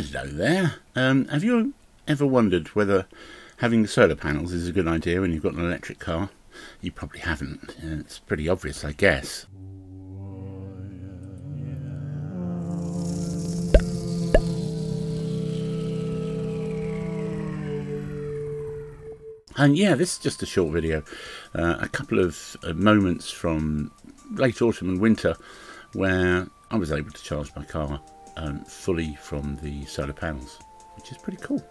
Hello there. Um, have you ever wondered whether having solar panels is a good idea when you've got an electric car? You probably haven't. It's pretty obvious, I guess. And yeah, this is just a short video, uh, a couple of uh, moments from late autumn and winter where I was able to charge my car um, fully from the solar panels, which is pretty cool.